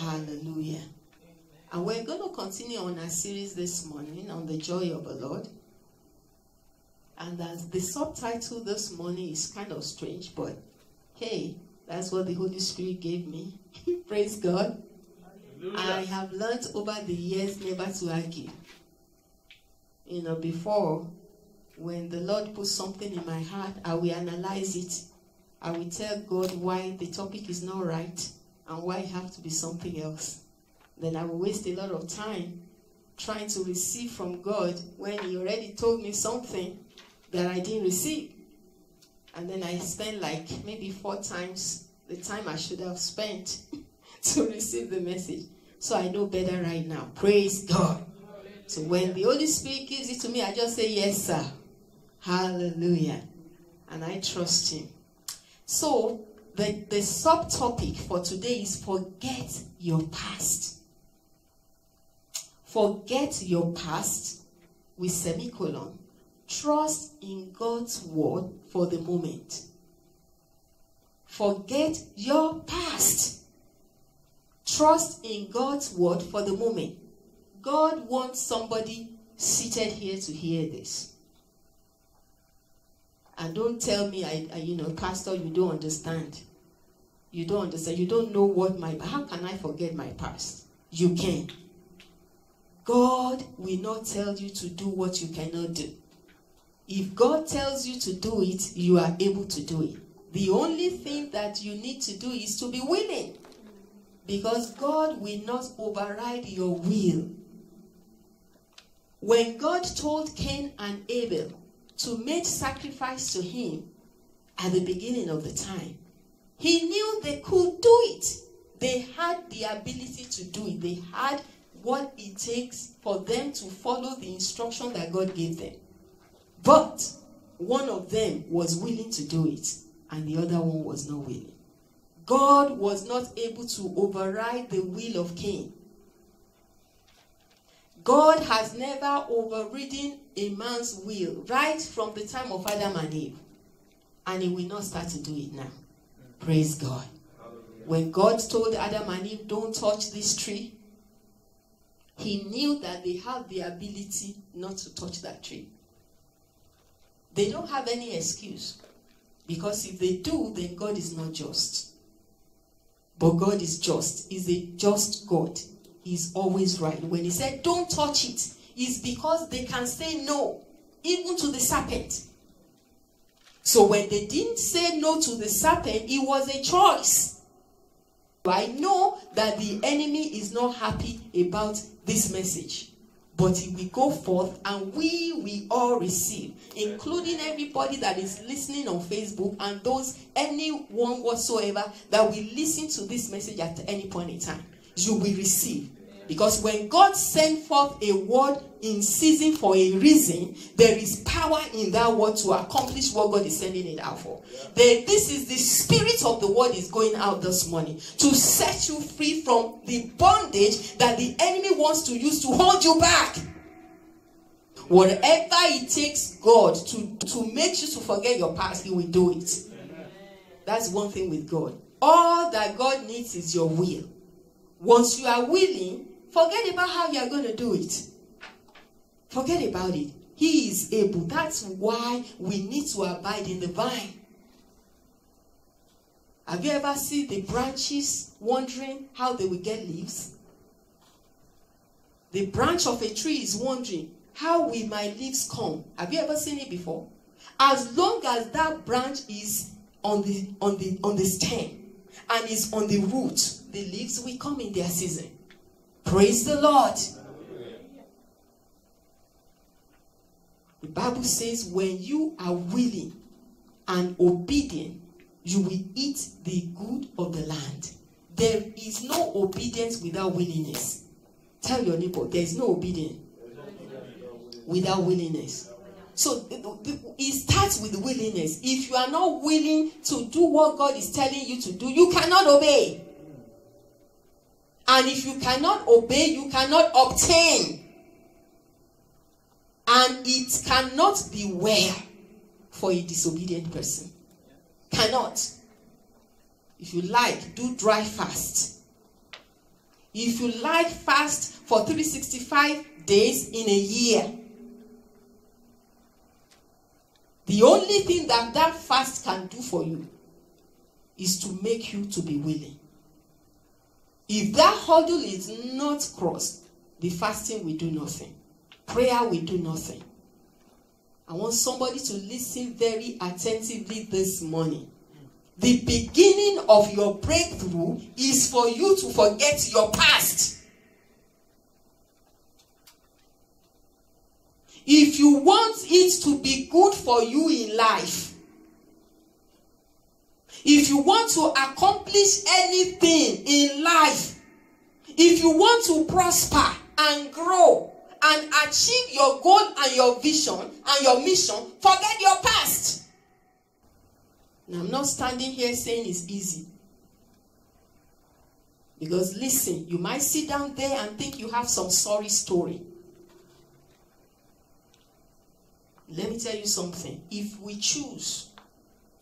Hallelujah. And we're going to continue on our series this morning on the joy of the Lord. And as the subtitle this morning is kind of strange, but hey, that's what the Holy Spirit gave me. Praise God. Hallelujah. I have learned over the years never to argue. You know, before, when the Lord puts something in my heart, I will analyze it. I will tell God why the topic is not right and why it have to be something else. Then I will waste a lot of time trying to receive from God when He already told me something that I didn't receive. And then I spend like maybe four times the time I should have spent to receive the message. So I know better right now. Praise God. So when the Holy Spirit gives it to me, I just say, Yes, sir. Hallelujah. And I trust Him. So the, the subtopic for today is forget your past. Forget your past with semicolon. Trust in God's word for the moment. Forget your past. Trust in God's word for the moment. God wants somebody seated here to hear this. And don't tell me, I, I, you know, Pastor, you don't understand. You don't understand. You don't know what my. How can I forget my past? You can. God will not tell you to do what you cannot do. If God tells you to do it, you are able to do it. The only thing that you need to do is to be willing. Because God will not override your will. When God told Cain and Abel to make sacrifice to him at the beginning of the time, he knew they could do it. They had the ability to do it. They had what it takes for them to follow the instruction that God gave them. But one of them was willing to do it, and the other one was not willing. God was not able to override the will of Cain. God has never overridden a man's will right from the time of Adam and Eve. And he will not start to do it now. Praise God. When God told Adam and Eve, don't touch this tree, he knew that they have the ability not to touch that tree. They don't have any excuse. Because if they do, then God is not just. But God is just. He's a just God. He's always right. When he said, don't touch it, it's because they can say no, even to the serpent. So when they didn't say no to the serpent, it was a choice. I know that the enemy is not happy about this message. But will go forth and we will all receive, including everybody that is listening on Facebook and those, anyone whatsoever that will listen to this message at any point in time. You will receive. Because when God sent forth a word in season for a reason, there is power in that word to accomplish what God is sending it out for. The, this is the spirit of the word is going out this morning to set you free from the bondage that the enemy wants to use to hold you back. Whatever it takes God to, to make you to forget your past, He will do it. That's one thing with God. All that God needs is your will. Once you are willing, Forget about how you're going to do it. Forget about it. He is able. That's why we need to abide in the vine. Have you ever seen the branches wondering how they will get leaves? The branch of a tree is wondering, how will my leaves come? Have you ever seen it before? As long as that branch is on the on the on the stem and is on the root, the leaves will come in their season. Praise the Lord. The Bible says, when you are willing and obedient, you will eat the good of the land. There is no obedience without willingness. Tell your neighbor, there is no obedience without willingness. So it starts with willingness. If you are not willing to do what God is telling you to do, you cannot obey. And if you cannot obey, you cannot obtain. And it cannot be well for a disobedient person. Cannot. If you like, do dry fast. If you like fast for 365 days in a year, the only thing that that fast can do for you is to make you to be willing. If that hurdle is not crossed, the fasting will do nothing. Prayer will do nothing. I want somebody to listen very attentively this morning. The beginning of your breakthrough is for you to forget your past. If you want it to be good for you in life, if you want to accomplish anything in life, if you want to prosper and grow and achieve your goal and your vision and your mission, forget your past. Now, I'm not standing here saying it's easy. Because listen, you might sit down there and think you have some sorry story. Let me tell you something. If we choose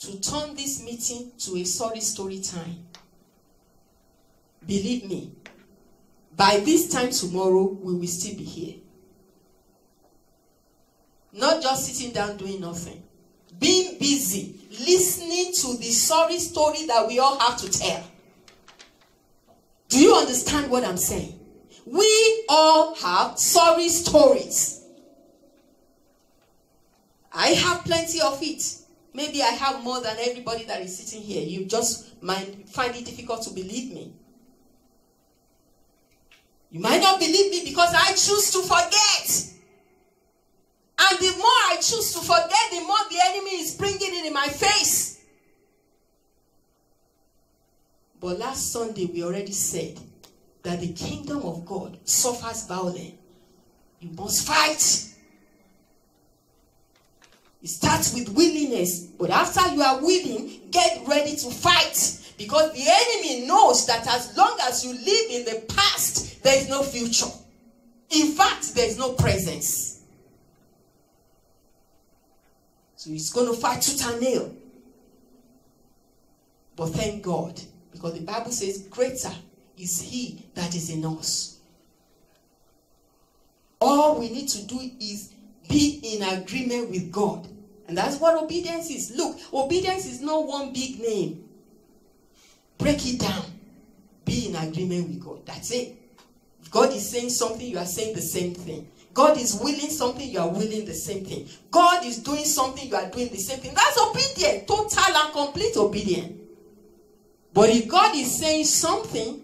to turn this meeting to a sorry story time, believe me, by this time tomorrow, we will still be here. Not just sitting down doing nothing. Being busy, listening to the sorry story that we all have to tell. Do you understand what I'm saying? We all have sorry stories. I have plenty of it. Maybe I have more than everybody that is sitting here. You just might find it difficult to believe me. You might not believe me because I choose to forget. And the more I choose to forget, the more the enemy is bringing it in my face. But last Sunday, we already said that the kingdom of God suffers violence. You must fight. It starts with willingness, but after you are willing, get ready to fight. Because the enemy knows that as long as you live in the past, there is no future. In fact, there is no presence. So he's going to fight tooth and nail. But thank God, because the Bible says, Greater is he that is in us. All we need to do is be in agreement with God. And that's what obedience is. Look, obedience is not one big name. Break it down. Be in agreement with God. That's it. If God is saying something, you are saying the same thing. God is willing something, you are willing the same thing. God is doing something, you are doing the same thing. That's obedience, total and complete obedience. But if God is saying something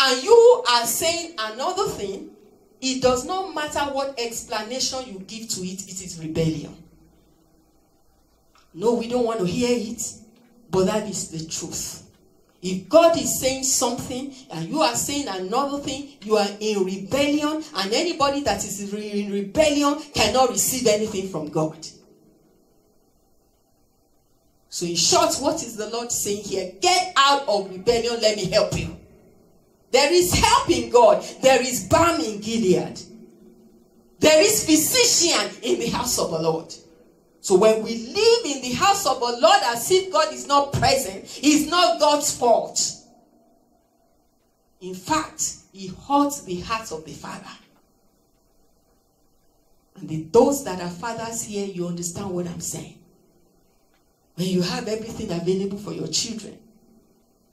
and you are saying another thing, it does not matter what explanation you give to it, it is rebellion. No, we don't want to hear it, but that is the truth. If God is saying something and you are saying another thing, you are in rebellion, and anybody that is in rebellion cannot receive anything from God. So, in short, what is the Lord saying here? Get out of rebellion, let me help you. There is help in God, there is balm in Gilead, there is physician in the house of the Lord. So when we live in the house of the Lord as if God is not present, it's not God's fault. In fact, he hurts the heart of the father. And the, those that are fathers here, you understand what I'm saying. When you have everything available for your children,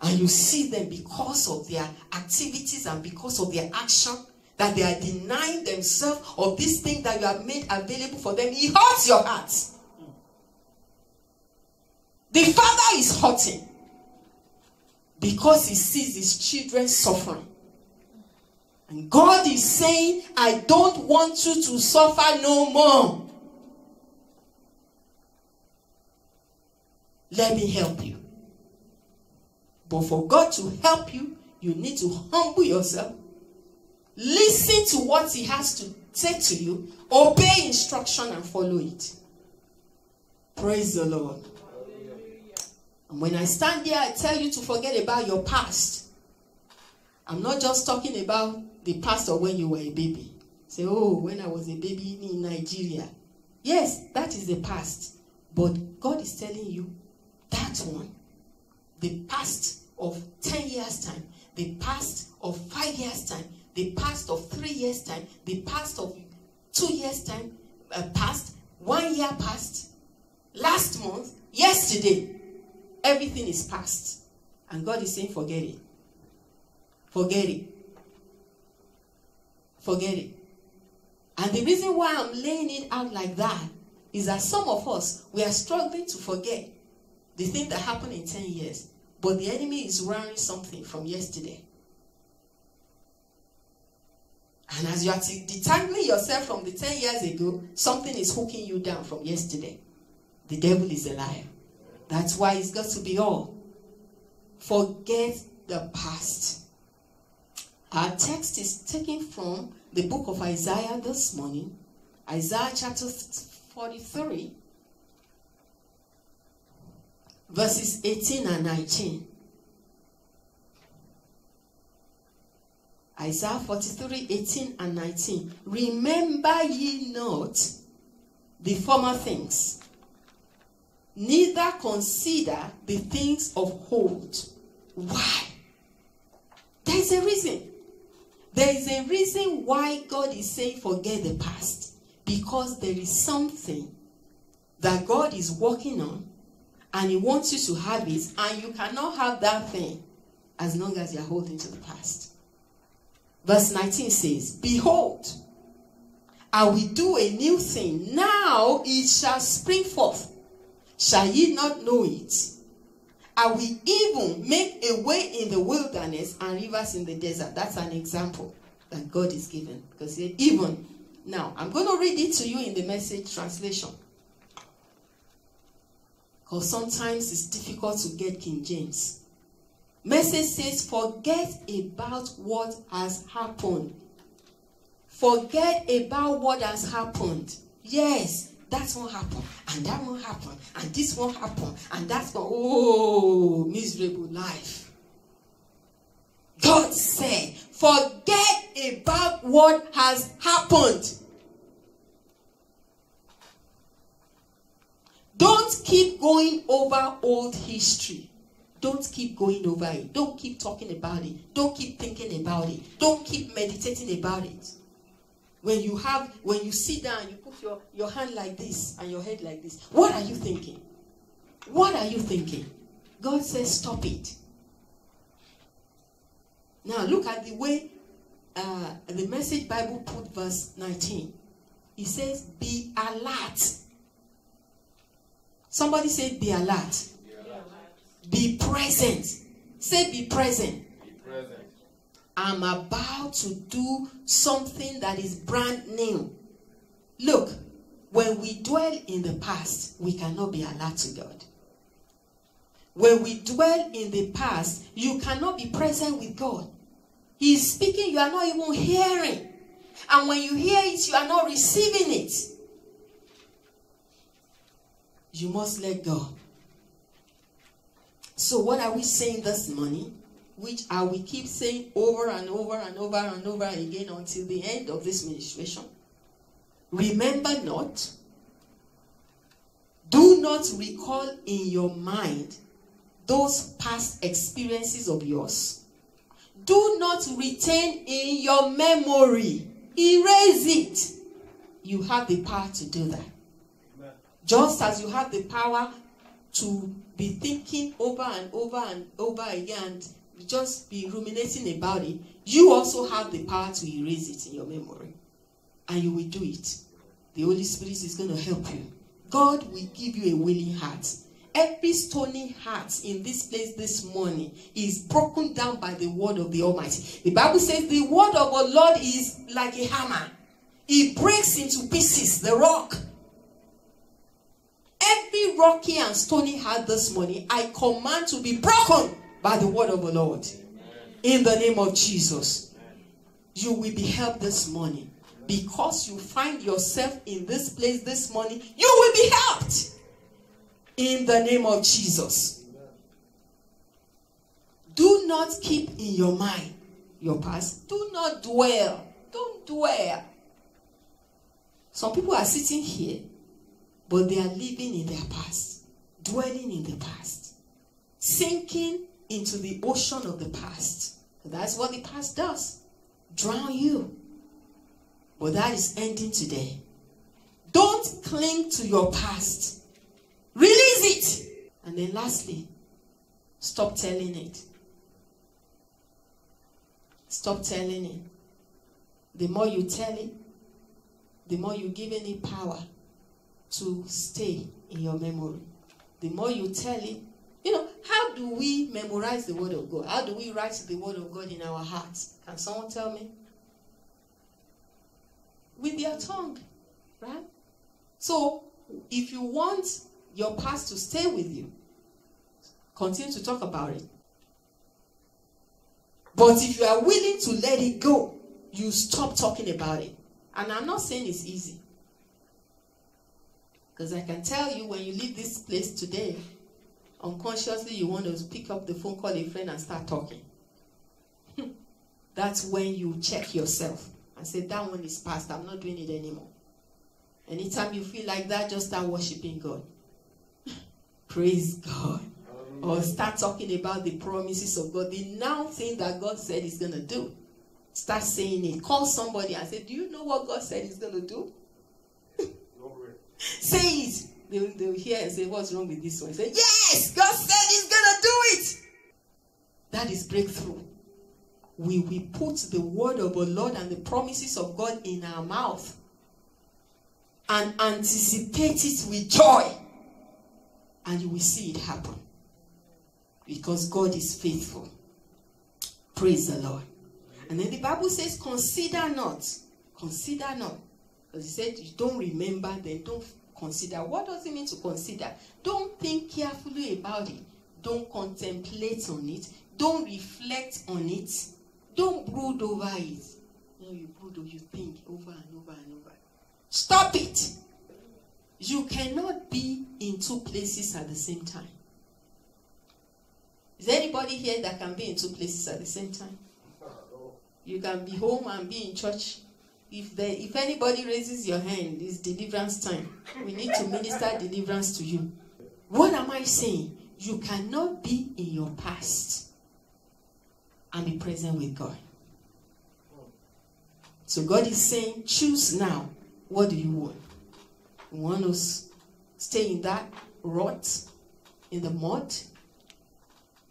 and you see them because of their activities and because of their action, that they are denying themselves of this thing that you have made available for them, it hurts your heart. The father is hurting because he sees his children suffering. And God is saying, I don't want you to suffer no more. Let me help you. But for God to help you, you need to humble yourself. Listen to what he has to say to you. Obey instruction and follow it. Praise the Lord. And when I stand here, I tell you to forget about your past. I'm not just talking about the past of when you were a baby. Say, oh, when I was a baby in Nigeria. Yes, that is the past. But God is telling you that one, the past of 10 years' time, the past of five years' time, the past of three years' time, the past of two years' time, uh, past, one year past, last month, yesterday. Everything is past. And God is saying, forget it. Forget it. Forget it. And the reason why I'm laying it out like that is that some of us, we are struggling to forget the thing that happened in 10 years. But the enemy is wearing something from yesterday. And as you are detangling yourself from the 10 years ago, something is hooking you down from yesterday. The devil is a liar. That's why it's got to be all. Forget the past. Our text is taken from the book of Isaiah this morning, Isaiah chapter 43, verses 18 and 19. Isaiah 43, 18 and 19. Remember ye not the former things, neither consider the things of old. Why? There is a reason. There is a reason why God is saying forget the past. Because there is something that God is working on and He wants you to have it, and you cannot have that thing as long as you're holding to the past. Verse 19 says, Behold, I will do a new thing. Now it shall spring forth. Shall ye not know it? I will even make a way in the wilderness and rivers in the desert. That's an example that God is given. Because even. Now, I'm going to read it to you in the message translation. Because sometimes it's difficult to get King James. Message says, forget about what has happened. Forget about what has happened. Yes, that's what happened, and that won't happen, and this won't happen, and that's what, oh, miserable life. God said, forget about what has happened. Don't keep going over old history. Don't keep going over it. Don't keep talking about it. Don't keep thinking about it. Don't keep meditating about it. When you have, when you sit down, you put your, your hand like this and your head like this. What are you thinking? What are you thinking? God says, stop it. Now look at the way uh, the Message Bible put verse 19. It says, be alert. Somebody say, be alert. Be, alert. be present. Say, be present. I'm about to do something that is brand new. Look, when we dwell in the past, we cannot be alert to God. When we dwell in the past, you cannot be present with God. He is speaking, you are not even hearing. And when you hear it, you are not receiving it. You must let go. So, what are we saying this morning? which I will keep saying over and over and over and over again until the end of this ministration. Remember not, do not recall in your mind those past experiences of yours. Do not retain in your memory, erase it. You have the power to do that. Just as you have the power to be thinking over and over and over again just be ruminating about it, you also have the power to erase it in your memory. And you will do it. The Holy Spirit is going to help you. God will give you a willing heart. Every stony heart in this place this morning is broken down by the word of the Almighty. The Bible says the word of the Lord is like a hammer, it breaks into pieces the rock. Every rocky and stony heart this morning, I command to be broken by the word of the Lord. In the name of Jesus. You will be helped this morning. Because you find yourself in this place this morning, you will be helped. In the name of Jesus. Do not keep in your mind your past. Do not dwell. Don't dwell. Some people are sitting here, but they are living in their past, dwelling in the past, sinking into the ocean of the past. That's what the past does. Drown you. But that is ending today. Don't cling to your past. Release it. And then lastly, stop telling it. Stop telling it. The more you tell it, the more you give it power to stay in your memory. The more you tell it, you know, how do we memorize the word of God? How do we write the word of God in our hearts? Can someone tell me? With your tongue, right? So, if you want your past to stay with you, continue to talk about it. But if you are willing to let it go, you stop talking about it. And I'm not saying it's easy. Because I can tell you when you leave this place today, unconsciously you want to pick up the phone, call a friend, and start talking. That's when you check yourself and say, That one is past. I'm not doing it anymore. Anytime you feel like that, just start worshiping God. Praise God. Or start talking about the promises of God, the now thing that God said He's going to do. Start saying it. Call somebody and say, Do you know what God said He's going to do? Say it. They will, they will hear and say, What's wrong with this one? Say, Yes, God said He's to do it. That is breakthrough. We, we put the word of the Lord and the promises of God in our mouth and anticipate it with joy, and you will see it happen because God is faithful. Praise the Lord. And then the Bible says, Consider not. Consider not. Because he said, You don't remember, then don't consider. What does it mean to consider? Don't think carefully about it. Don't contemplate on it. Don't reflect on it. Don't brood over it. Know, you brood or you think over and over and over. Stop it. You cannot be in two places at the same time. Is there anybody here that can be in two places at the same time? You can be home and be in church. If there, if anybody raises your hand, it's deliverance time. We need to minister deliverance to you. What am I saying? You cannot be in your past and be present with God. So God is saying, choose now. What do you want? You want to stay in that rot, in the mud,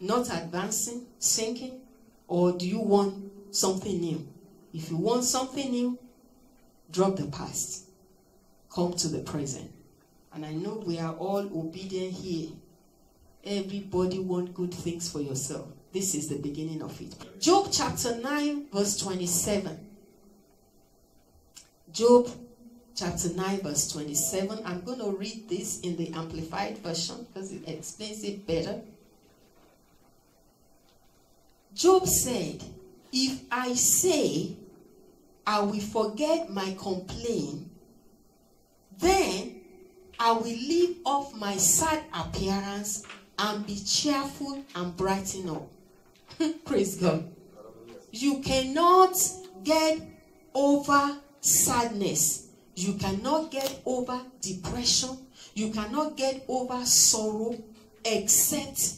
not advancing, sinking? Or do you want something new? If you want something new, drop the past. Come to the present. And I know we are all obedient here. Everybody want good things for yourself. This is the beginning of it. Job chapter 9, verse 27. Job chapter 9, verse 27. I'm going to read this in the Amplified Version because it explains it better. Job said, If I say I will forget my complaint, then I will leave off my sad appearance and be cheerful and brighten up. Praise God. You cannot get over sadness. You cannot get over depression. You cannot get over sorrow except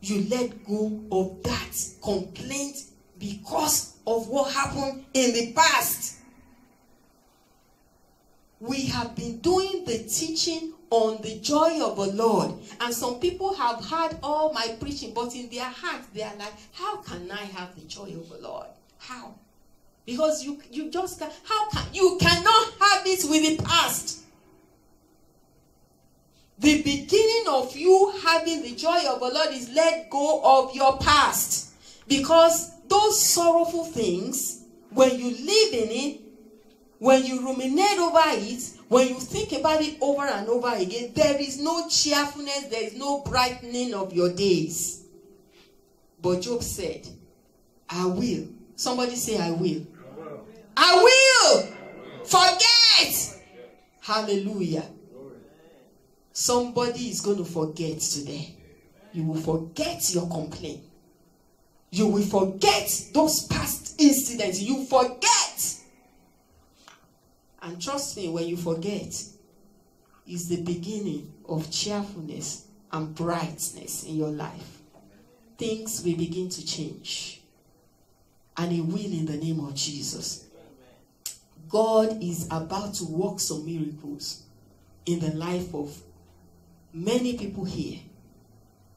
you let go of that complaint because of what happened in the past. We have been doing the teaching on the joy of the Lord. And some people have heard all my preaching, but in their heart, they are like, How can I have the joy of the Lord? How? Because you, you just can how can you cannot have it with the past. The beginning of you having the joy of the Lord is let go of your past. Because those sorrowful things, when you live in it, when you ruminate over it, when you think about it over and over again, there is no cheerfulness, there is no brightening of your days. But Job said, I will. Somebody say, I will. I will. Forget. Hallelujah. Somebody is going to forget today. You will forget your complaint. You will forget those past incidents. You forget. And trust me, when you forget, is the beginning of cheerfulness and brightness in your life. Things will begin to change. And it will in the name of Jesus. God is about to work some miracles in the life of many people here.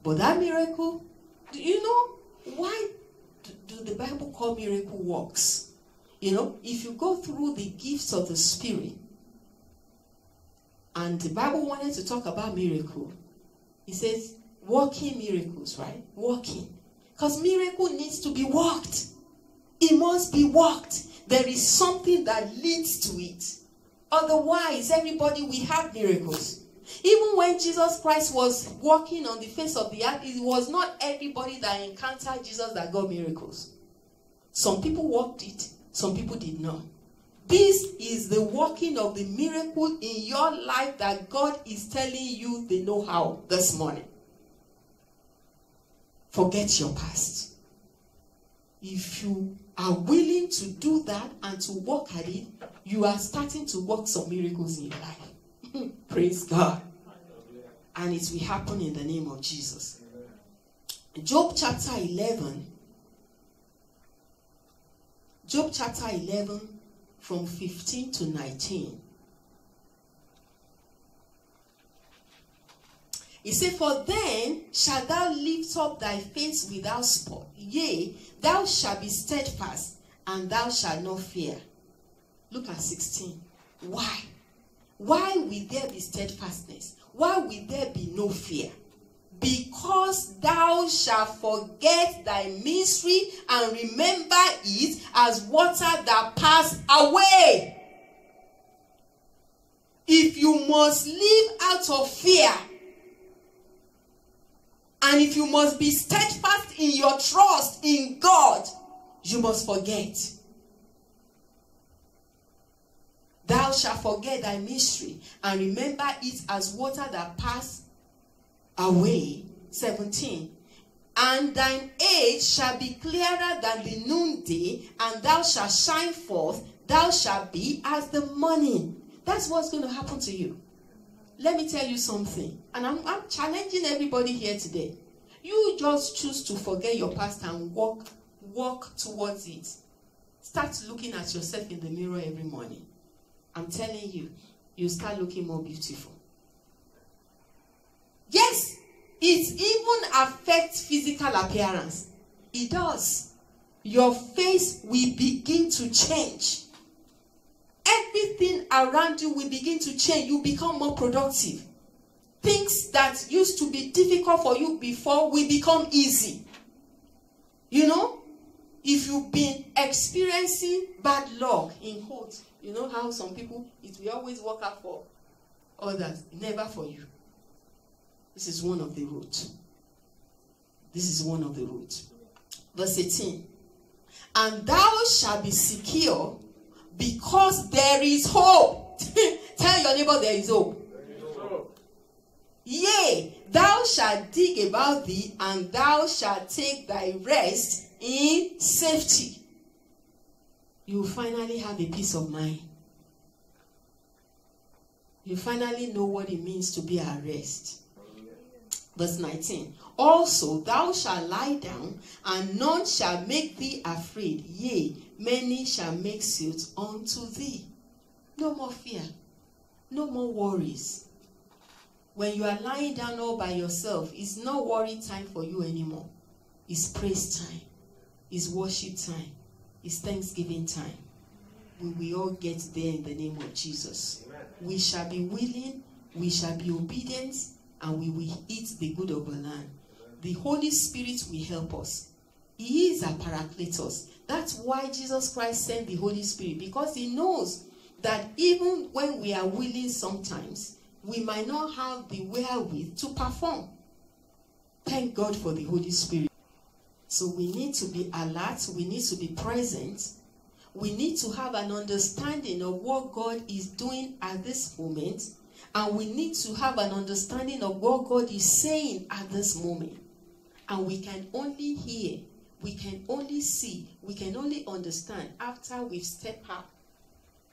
But that miracle, do you know why do the Bible call miracle works? You know, if you go through the gifts of the Spirit, and the Bible wanted to talk about miracle, it says working miracles, right? Working. Because miracle needs to be worked. It must be worked. There is something that leads to it. Otherwise, everybody we have miracles. Even when Jesus Christ was walking on the face of the earth, it was not everybody that encountered Jesus that got miracles. Some people walked it, some people did not. This is the working of the miracle in your life that God is telling you the know how this morning. Forget your past. If you are willing to do that and to work at it, you are starting to work some miracles in your life. Praise God. And it will happen in the name of Jesus. Job chapter 11. Job chapter 11 from 15 to 19. He said, For then shalt thou lift up thy face without spot. Yea, thou shalt be steadfast, and thou shalt not fear. Look at 16. Why? Why will there be steadfastness? Why will there be no fear? because thou shalt forget thy mystery and remember it as water that pass away. If you must live out of fear, and if you must be steadfast in your trust in God, you must forget. Thou shalt forget thy mystery and remember it as water that pass away. 17. And thine age shall be clearer than the noonday, and thou shalt shine forth, thou shalt be as the morning. That's what's going to happen to you. Let me tell you something, and I'm, I'm challenging everybody here today. You just choose to forget your past and walk, walk towards it. Start looking at yourself in the mirror every morning. I'm telling you, you start looking more beautiful. Yes, it even affects physical appearance. It does. Your face will begin to change. Everything around you will begin to change. You become more productive. Things that used to be difficult for you before will become easy. You know, if you've been experiencing bad luck in court, you know how some people it will always work out for others, never for you. This is one of the roots. This is one of the roots. Verse 18. And thou shalt be secure because there is hope. Tell your neighbor there is hope. Yea, thou shalt dig about thee, and thou shalt take thy rest in safety. You finally have a peace of mind. You finally know what it means to be at rest. Verse 19. Also, thou shalt lie down, and none shall make thee afraid. Yea, many shall make suit unto thee. No more fear. No more worries. When you are lying down all by yourself, it's not worry time for you anymore. It's praise time. It's worship time. It's thanksgiving time. We will all get there in the name of Jesus. Amen. We shall be willing. We shall be obedient and we will eat the good of the land. The Holy Spirit will help us. He is a paracletos. That's why Jesus Christ sent the Holy Spirit because he knows that even when we are willing sometimes, we might not have the wherewith to perform. Thank God for the Holy Spirit. So we need to be alert, we need to be present, we need to have an understanding of what God is doing at this moment and we need to have an understanding of what God is saying at this moment. And we can only hear, we can only see, we can only understand after we've stepped out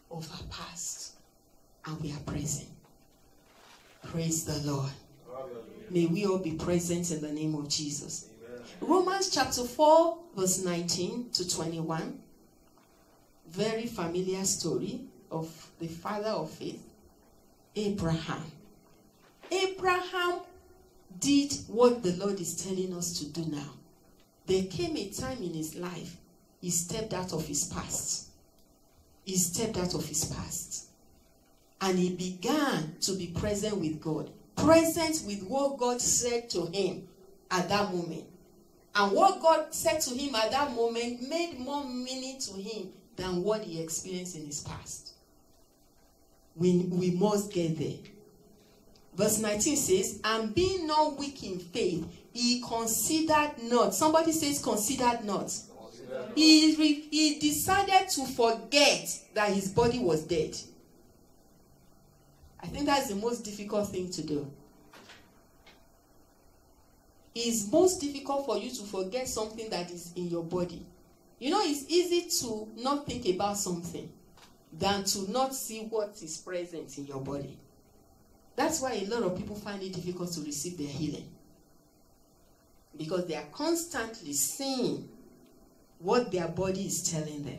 of our past and we are present. Praise the Lord. May we all be present in the name of Jesus. Romans chapter 4, verse 19 to 21. Very familiar story of the father of faith, Abraham. Abraham did what the Lord is telling us to do now. There came a time in his life he stepped out of his past. He stepped out of his past. And he began to be present with God. Present with what God said to him at that moment. And what God said to him at that moment made more meaning to him than what he experienced in his past. We, we must get there. Verse 19 says, And being not weak in faith, he considered not. Somebody says, considered not. He, re, he decided to forget that his body was dead. I think that's the most difficult thing to do. It's most difficult for you to forget something that is in your body. You know, it's easy to not think about something than to not see what is present in your body. That's why a lot of people find it difficult to receive their healing. Because they are constantly seeing what their body is telling them.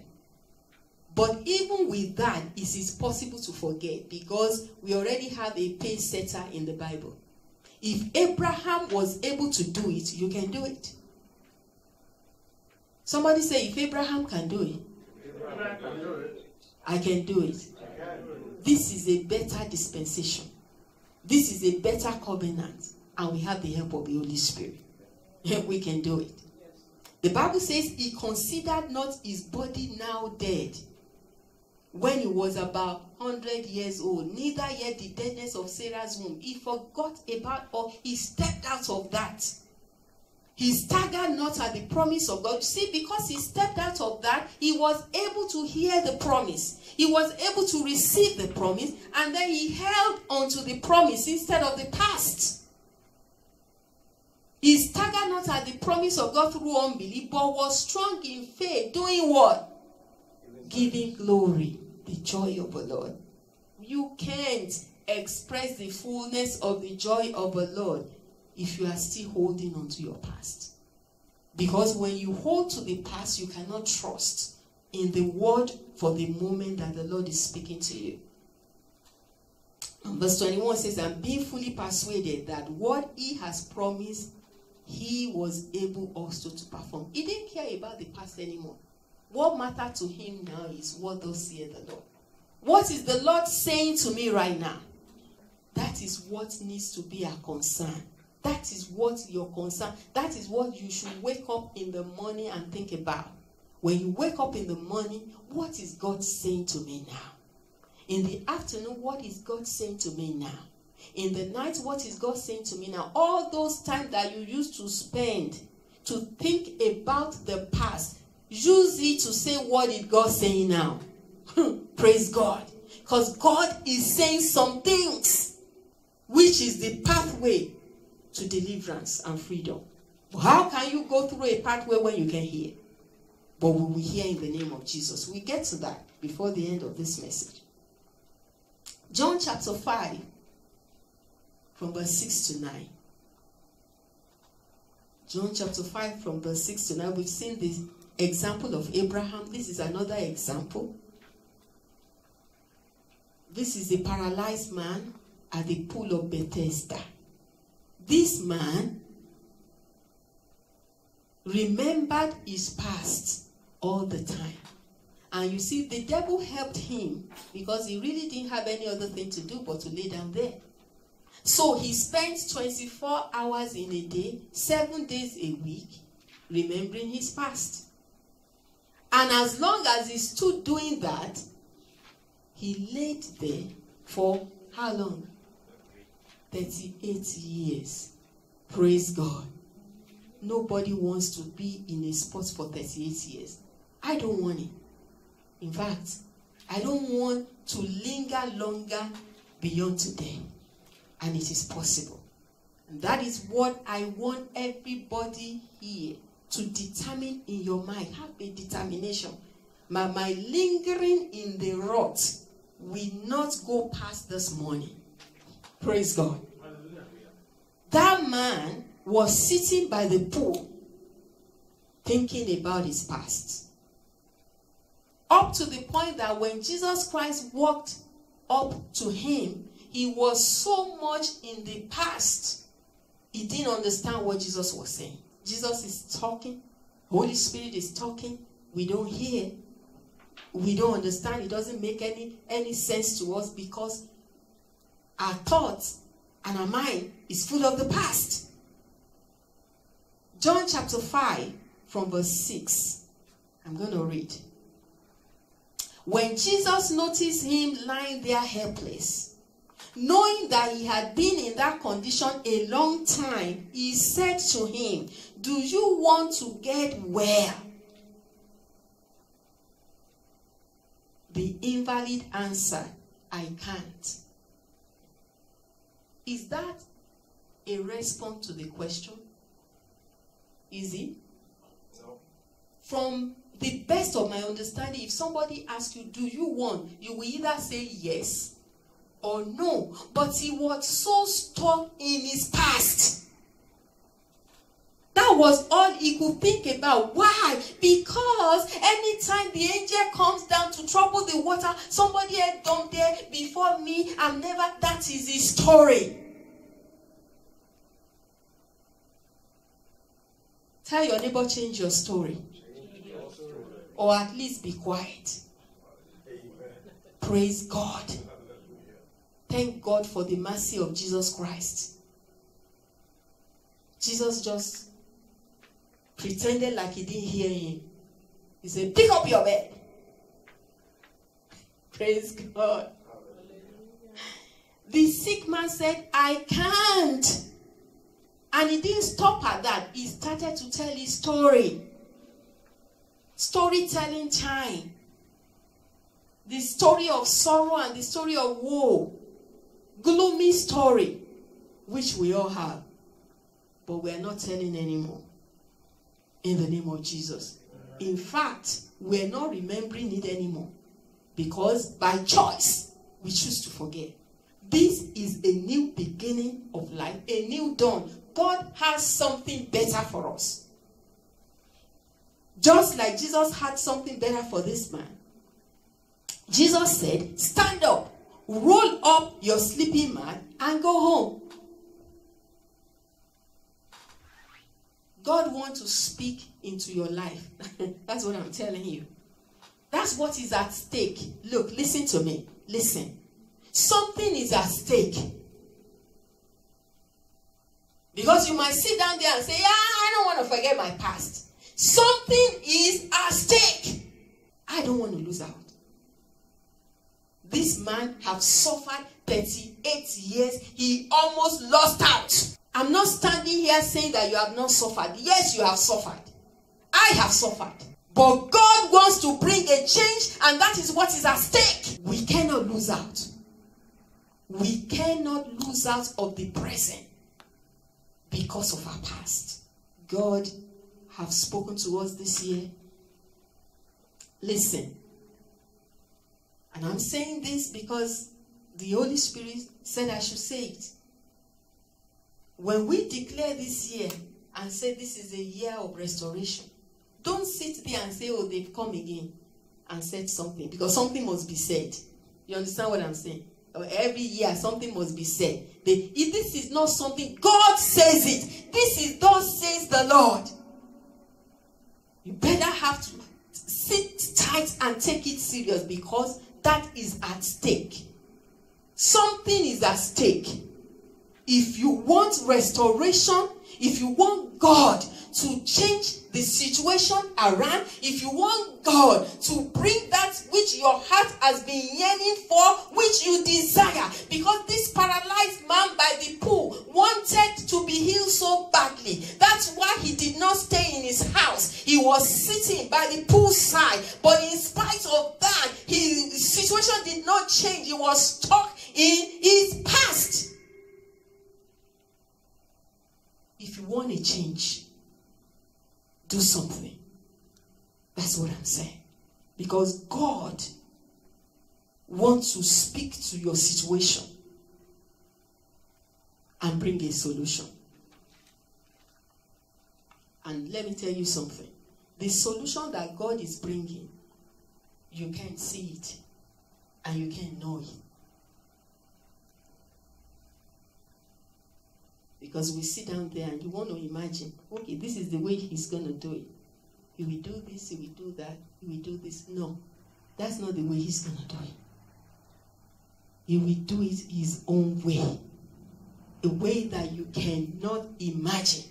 But even with that, it is possible to forget because we already have a pace setter in the Bible. If Abraham was able to do it, you can do it. Somebody say, if Abraham can do it, I can do it. This is a better dispensation. This is a better covenant. And we have the help of the Holy Spirit. we can do it. The Bible says he considered not his body now dead when he was about 100 years old, neither yet the deadness of Sarah's womb. He forgot about or he stepped out of that. He staggered not at the promise of God. See, because he stepped out of that, he was able to hear the promise. He was able to receive the promise, and then he held on to the promise instead of the past. He staggered not at the promise of God through unbelief, but was strong in faith, doing what? Giving glory, the joy of the Lord. You can't express the fullness of the joy of the Lord if you are still holding on to your past. Because when you hold to the past, you cannot trust in the word for the moment that the Lord is speaking to you. Um, verse 21 says, And being fully persuaded that what he has promised he was able also to perform. He didn't care about the past anymore. What matters to him now is what does say the Lord. What is the Lord saying to me right now? That is what needs to be our concern. That is what your concern. That is what you should wake up in the morning and think about. When you wake up in the morning, what is God saying to me now? In the afternoon, what is God saying to me now? in the night, what is God saying to me now? All those times that you used to spend to think about the past, use it to say, What is God saying now? Hmm, praise God. Because God is saying some things, which is the pathway to deliverance and freedom. How can you go through a pathway when you can hear? But we will hear in the name of Jesus. We get to that before the end of this message. John chapter 5, from verse 6 to 9. John chapter 5 from verse 6 to 9. We've seen the example of Abraham. This is another example. This is a paralyzed man at the pool of Bethesda. This man remembered his past all the time. And you see, the devil helped him because he really didn't have any other thing to do but to lay down there. So he spends 24 hours in a day, seven days a week, remembering his past. And as long as he stood doing that, he laid there for how long? 38 years. Praise God. Nobody wants to be in a spot for 38 years. I don't want it. In fact, I don't want to linger longer beyond today and it is possible. And that is what I want everybody here to determine in your mind. Have a determination. My, my lingering in the rut will not go past this morning. Praise God. That man was sitting by the pool thinking about his past. Up to the point that when Jesus Christ walked up to him, he was so much in the past, he didn't understand what Jesus was saying. Jesus is talking, Holy Spirit is talking, we don't hear, we don't understand, it doesn't make any, any sense to us because our thoughts and our mind is full of the past. John chapter 5, from verse 6. I'm going to read. When Jesus noticed him lying there helpless, knowing that he had been in that condition a long time, he said to him, Do you want to get well? The invalid answer, I can't. Is that a response to the question? Is it? No. From the best of my understanding, if somebody asks you, Do you want? you will either say yes or no. But he was so stuck in his past. That was all he could think about. Why? Because anytime the angel comes down to trouble the water, somebody had done there before me. I'm never, that is his story. Tell your neighbor, change your story. Or at least be quiet. Praise God. Thank God for the mercy of Jesus Christ. Jesus just pretended like he didn't hear him. He said, Pick up your bed. Praise God. The sick man said, I can't. And he didn't stop at that. He started to tell his story. Storytelling time. The story of sorrow and the story of woe. Gloomy story, which we all have. But we are not telling anymore. In the name of Jesus. In fact, we're not remembering it anymore. Because by choice, we choose to forget. This is a new beginning of life, a new dawn. God has something better for us. Just like Jesus had something better for this man. Jesus said, Stand up, roll up your sleeping mat, and go home. God wants to speak into your life. That's what I'm telling you. That's what is at stake. Look, listen to me. Listen. Something is at stake. Because you might sit down there and say, Yeah, I don't want to forget my past. Something is at stake. I don't want to lose out. This man have suffered 38 years. He almost lost out. I'm not standing here saying that you have not suffered. Yes, you have suffered. I have suffered. But God wants to bring a change, and that is what is at stake. We cannot lose out. We cannot lose out of the present because of our past. God have spoken to us this year. Listen. And I'm saying this because the Holy Spirit said I should say it. When we declare this year and say this is a year of restoration, don't sit there and say, oh, they've come again and said something because something must be said. You understand what I'm saying? every year something must be said. if this is not something, God says it. This is thus says the Lord. You better have to sit tight and take it serious because that is at stake. Something is at stake. If you want restoration, if you want God to change the situation around, if you want God to bring that which your heart has been yearning for, which you desire, because this paralyzed man by the pool wanted to be healed so badly. That's why he did not stay in his house. He was sitting by the pool side. But in spite of that, his situation did not change. He was stuck in his past. If you want a change, do something. That's what I'm saying. Because God wants to speak to your situation and bring a solution. And let me tell you something. the solution that God is bringing, you can't see it and you can't know it. Because we sit down there and you want to imagine, okay, this is the way he's going to do it. He will do this, he will do that, he will do this. No, that's not the way he's going to do it. He will do it his own way, a way that you cannot imagine.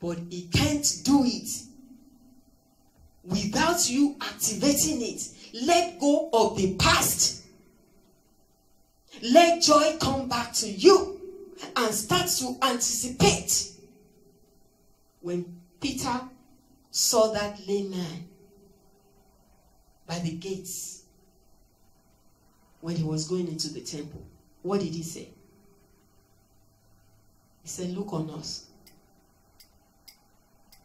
But he can't do it without you activating it. Let go of the past let joy come back to you and start to anticipate. When Peter saw that lame man by the gates when he was going into the temple, what did he say? He said, Look on us.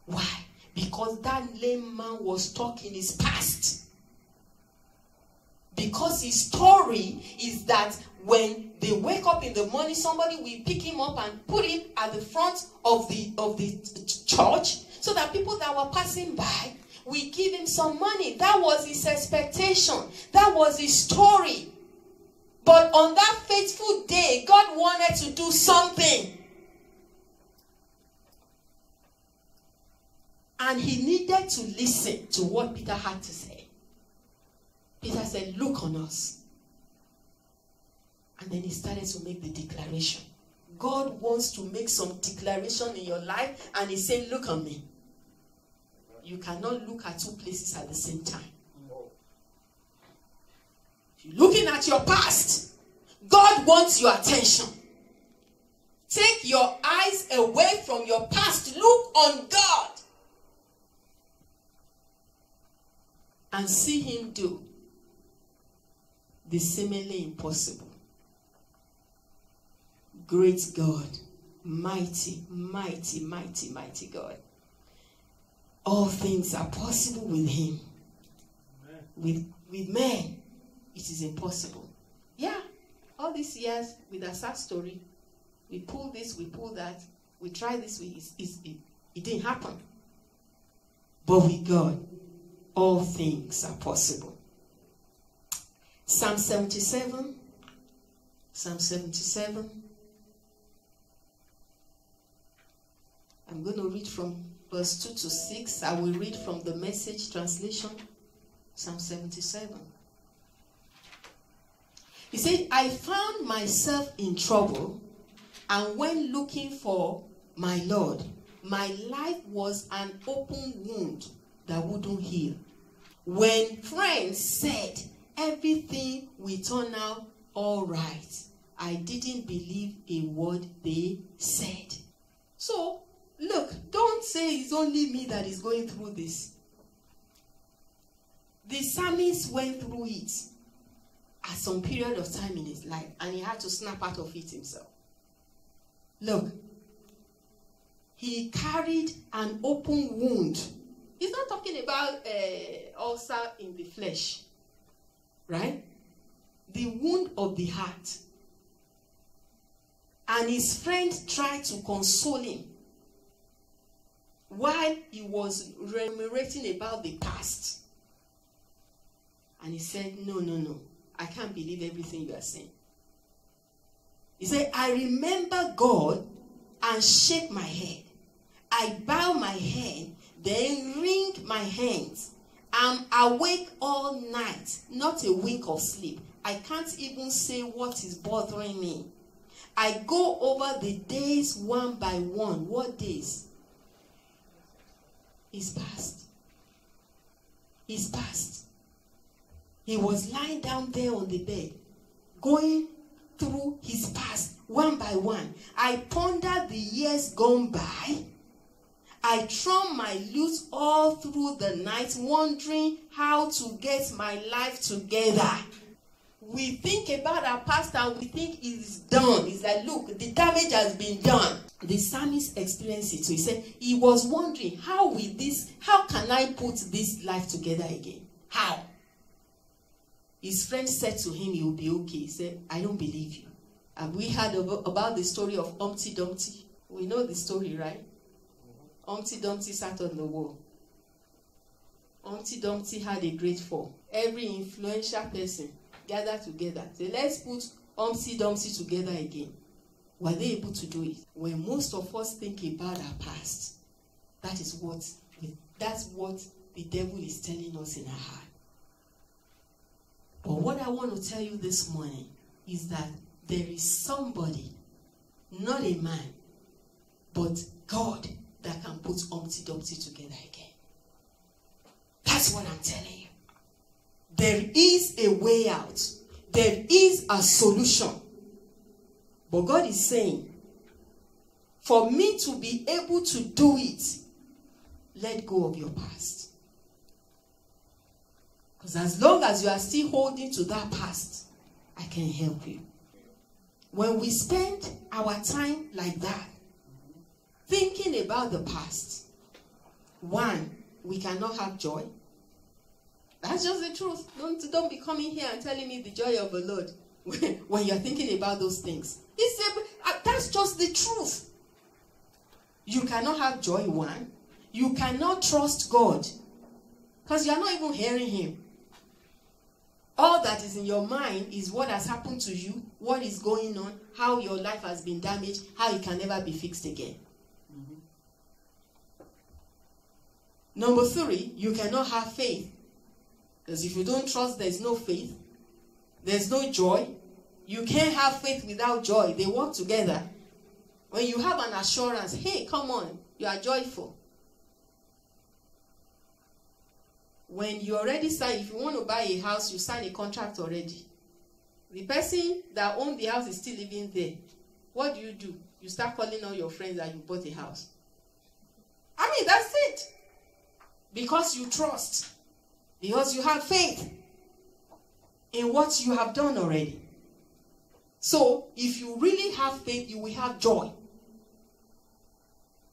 Why? Because that lame man was talking his past. Because his story is that when they wake up in the morning, somebody will pick him up and put him at the front of the of the church so that people that were passing by will give him some money. That was his expectation. That was his story. But on that fateful day, God wanted to do something. And he needed to listen to what Peter had to say. Peter said, Look on us. And then he started to make the declaration. God wants to make some declaration in your life, and he said, Look at me. You cannot look at two places at the same time. If you're looking at your past, God wants your attention. Take your eyes away from your past. Look on God. And see Him do the seemingly impossible great God, mighty, mighty, mighty, mighty God. All things are possible with Him. Amen. With with men, it is impossible. Yeah, all these years with a sad story, we pull this, we pull that, we try this, we, it's, it's, it, it didn't happen. But with God, all things are possible. Psalm 77. Psalm 77. I'm going to read from verse 2 to 6. I will read from the message translation, Psalm 77. He said, I found myself in trouble, and when looking for my Lord, my life was an open wound that wouldn't heal. When friends said everything will turn out all right, I didn't believe a word they said. So Look, don't say it's only me that is going through this. The psalmist went through it at some period of time in his life and he had to snap out of it himself. Look, he carried an open wound. He's not talking about uh, ulcer in the flesh, right? The wound of the heart. And his friend tried to console him while he was ruminating about the past. And he said, No, no, no. I can't believe everything you are saying. He said, I remember God and shake my head. I bow my head, then wring my hands. I'm awake all night, not a wink of sleep. I can't even say what is bothering me. I go over the days one by one. What days? Is past. His past. He was lying down there on the bed, going through his past one by one. I pondered the years gone by. I thrummed my lute all through the night, wondering how to get my life together. We think about our past and we think it's done. It's like, look, the damage has been done the psalmist experienced it. So he said he was wondering, how will this, how can I put this life together again? How? His friend said to him, You'll be okay. He said, I don't believe you. And we heard about the story of Humpty Dumpty. We know the story, right? Humpty Dumpty sat on the wall. Humpty Dumpty had a great fall. Every influential person gathered together. Say, let's put Humpty Dumpty together again. Were they able to do it? When most of us think about our past, that is what that's what the devil is telling us in our heart. But what I want to tell you this morning is that there is somebody, not a man, but God that can put Humpty Dumpty together again. That's what I'm telling you. There is a way out. There is a solution. But God is saying, for me to be able to do it, let go of your past. Because as long as you are still holding to that past, I can help you. When we spend our time like that, thinking about the past, one, we cannot have joy. That's just the truth. Don't, don't be coming here and telling me the joy of the Lord when, when you're thinking about those things. It's a, uh, that's just the truth. You cannot have joy, one. You cannot trust God because you're not even hearing Him. All that is in your mind is what has happened to you, what is going on, how your life has been damaged, how it can never be fixed again. Mm-hmm. Number three, you cannot have faith. Because if you don't trust, there's no faith, there's no joy. You can't have faith without joy. They work together. When you have an assurance, hey, come on, you are joyful. When you already sign, if you want to buy a house, you sign a contract already. The person that owns the house is still living there. What do you do? You start calling all your friends that you bought a house. I mean, that's it. Because you trust. Because you have faith in what you have done already. So, if you really have faith, you will have joy.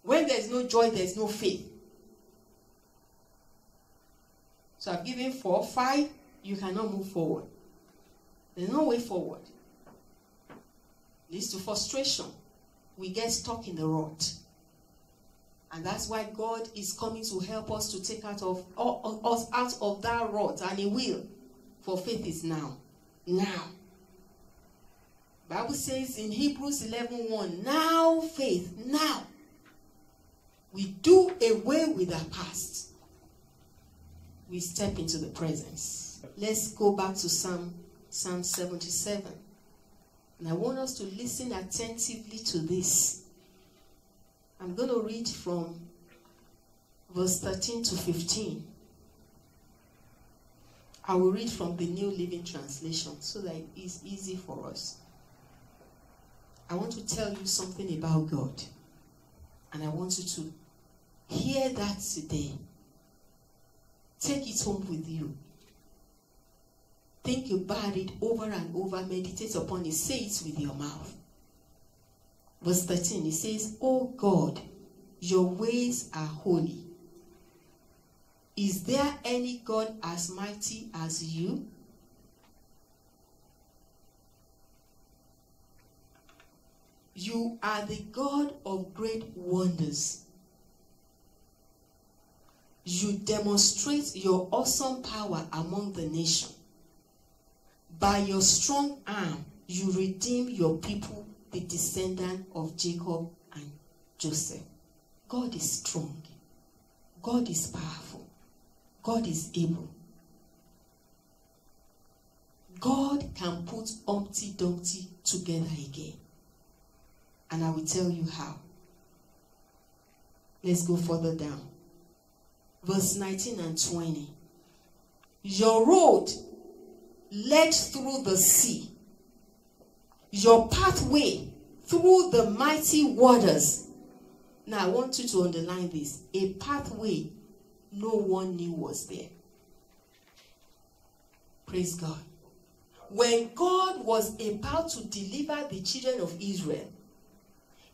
When there's no joy, there's no faith. So I've given four, five, you cannot move forward. There's no way forward. Leads to frustration. We get stuck in the rut. And that's why God is coming to help us to take out of us out of that rut, and He will. For faith is now. Now. Bible says in Hebrews 11 1, now faith, now. We do away with our past. We step into the presence. Let's go back to Psalm, Psalm 77. And I want us to listen attentively to this. I'm going to read from verse 13 to 15. I will read from the New Living Translation so that it is easy for us. I want to tell you something about God. And I want you to hear that today. Take it home with you. Think about it over and over. Meditate upon it. Say it with your mouth. Verse 13, it says, Oh God, your ways are holy. Is there any God as mighty as you? You are the God of great wonders. You demonstrate your awesome power among the nation. By your strong arm, you redeem your people, the descendant of Jacob and Joseph. God is strong. God is powerful. God is able. God can put Humpty Dumpty together again. And I will tell you how. Let's go further down. Verse 19 and 20. Your road led through the sea, your pathway through the mighty waters. Now, I want you to underline this a pathway no one knew was there. Praise God. When God was about to deliver the children of Israel,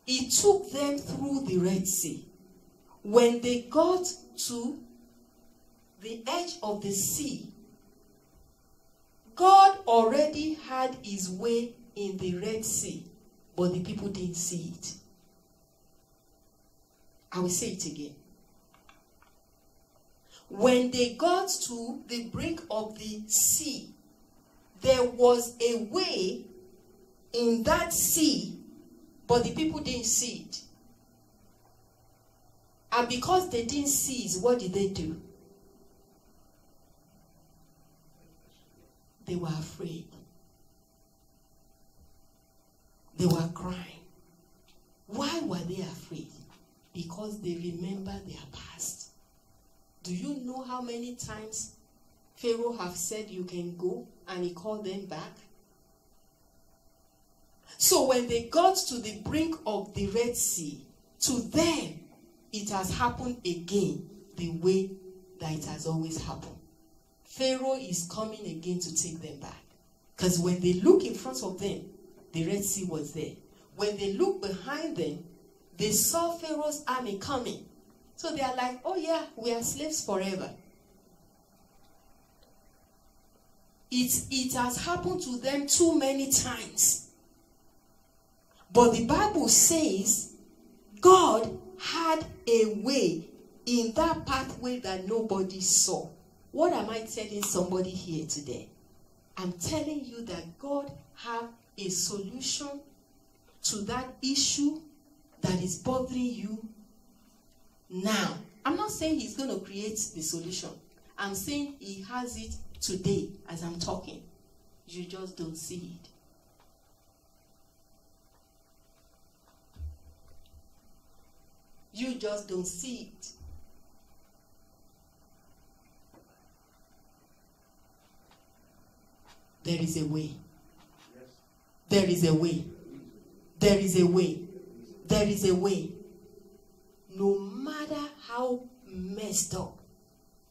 he took them through the Red Sea. When they got to the edge of the sea, God already had his way in the Red Sea, but the people didn't see it. I will say it again. When they got to the brink of the sea, there was a way in that sea, but the people didn't see it. And because they didn't see it, what did they do? They were afraid. They were crying. Why were they afraid? Because they remember their past. Do you know how many times Pharaoh have said you can go and he called them back? So when they got to the brink of the Red Sea, to them it has happened again the way that it has always happened. Pharaoh is coming again to take them back. Because when they look in front of them, the Red Sea was there. When they looked behind them, they saw Pharaoh's army coming. So they are like, oh yeah, we are slaves forever. It, it has happened to them too many times. But the Bible says God had a way in that pathway that nobody saw. What am I telling somebody here today? I'm telling you that God have a solution to that issue that is bothering you now. I'm not saying he's going to create the solution. I'm saying he has it today as I'm talking. You just don't see it. You just don't see it. There is a way. There is a way. There is a way. There is a way. No matter how messed up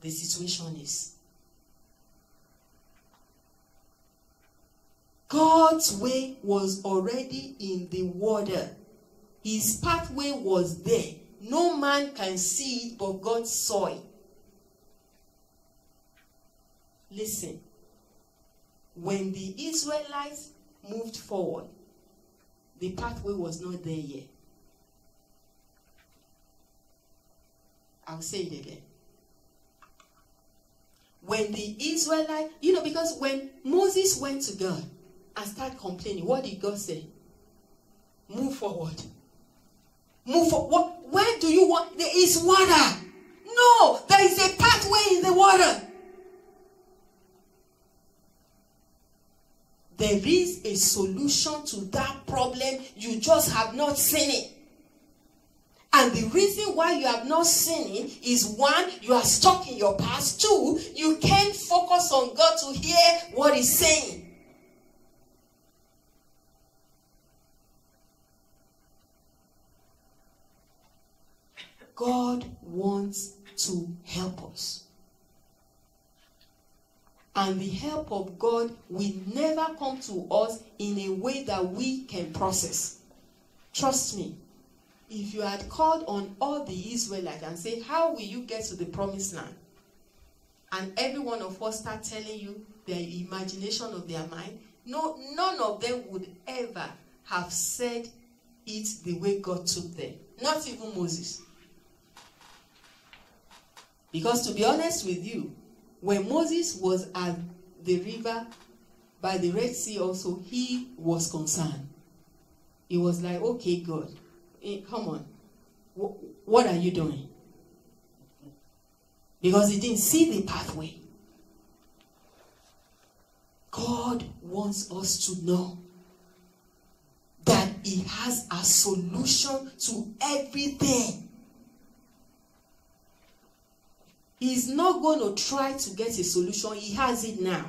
the situation is. God's way was already in the water. His pathway was there. No man can see it, but God saw it. Listen when the Israelites moved forward, the pathway was not there yet. I'll say it again. When the Israelite, you know, because when Moses went to God and started complaining, what did God say? Move forward. Move forward. What, where do you want? There is water. No, there is a pathway in the water. There is a solution to that problem. You just have not seen it. And the reason why you have not seen it is one, you are stuck in your past. Two, you can't focus on God to hear what He's saying. God wants to help us. And the help of God will never come to us in a way that we can process. Trust me. If you had called on all the Israelites and say, How will you get to the promised land? And every one of us start telling you their imagination of their mind, no, none of them would ever have said it the way God took them. Not even Moses. Because to be honest with you, when Moses was at the river by the Red Sea also, he was concerned. He was like, okay, God, eh, come on. What are you doing? Because he didn't see the pathway. God wants us to know that he has a solution to everything. He's not going to try to get a solution. He has it now.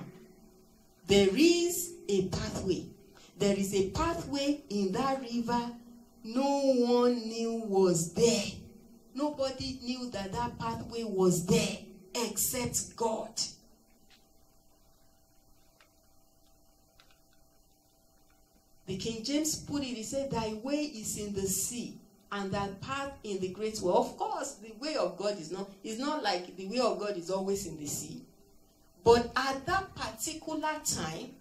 There is a pathway. There is a pathway in that river no one knew was there. Nobody knew that that pathway was there except God. The King James put it, he said, Thy way is in the sea, and that path in the great world. Of course, the way of God is not is not like the way of God is always in the sea. But at that particular time,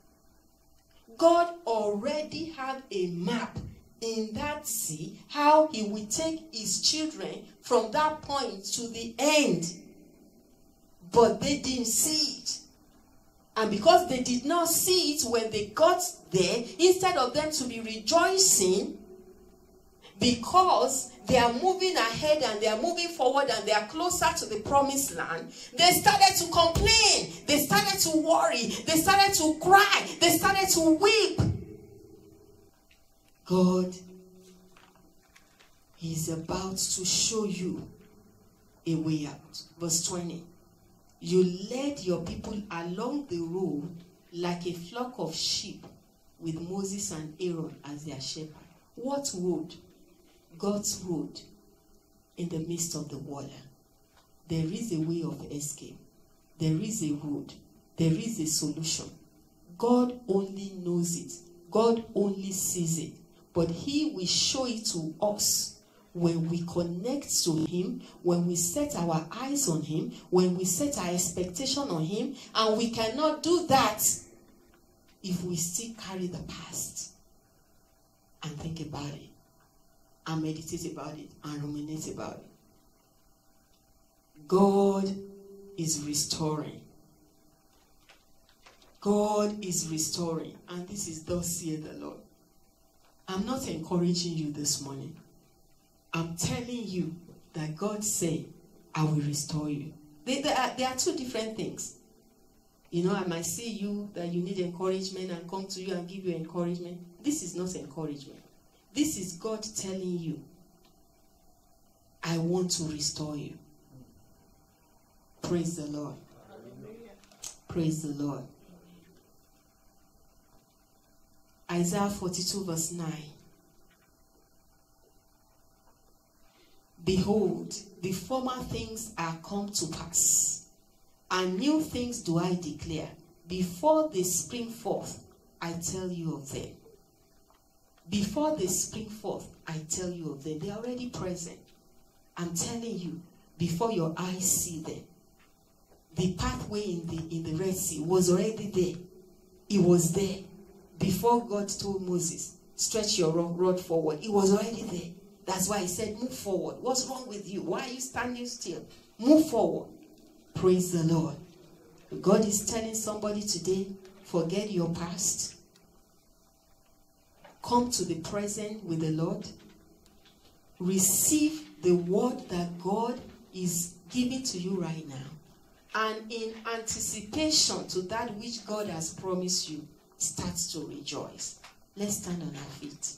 God already had a map in that sea how he will take his children from that point to the end. But they didn't see it. And because they did not see it when they got there, instead of them to be rejoicing, because they are moving ahead and they are moving forward and they are closer to the promised land, they started to complain. They started to worry. They started to cry. They started to weep. God is about to show you a way out. Verse 20. You led your people along the road like a flock of sheep with Moses and Aaron as their shepherd. What road? God's road in the midst of the water. There is a way of escape. There is a road. There is a solution. God only knows it. God only sees it. But He will show it to us when we connect to Him, when we set our eyes on Him, when we set our expectation on Him. And we cannot do that if we still carry the past and think about it and meditate about it and ruminate about it. God is restoring. God is restoring. And this is thus saith the Lord. I'm not encouraging you this morning. I'm telling you that God said, I will restore you. They, are, are two different things. You know, I might see you that you need encouragement and come to you and give you encouragement. This is not encouragement. This is God telling you, I want to restore you. Praise the Lord. Praise the Lord. Isaiah 42, verse 9. Behold, the former things are come to pass, and new things do I declare. Before they spring forth, I tell you of them. Before they spring forth, I tell you of them. They are already present. I'm telling you, before your eyes see them. The pathway in the in the Red Sea was already there. It was there. Before God told Moses, stretch your rod forward. It was already there. That's why he said, move forward. What's wrong with you? Why are you standing still? Move forward. Praise the Lord. God is telling somebody today, forget your past come to the present with the Lord, receive the word that God is giving to you right now, and in anticipation to that which God has promised you, start to rejoice. Let's stand on our feet.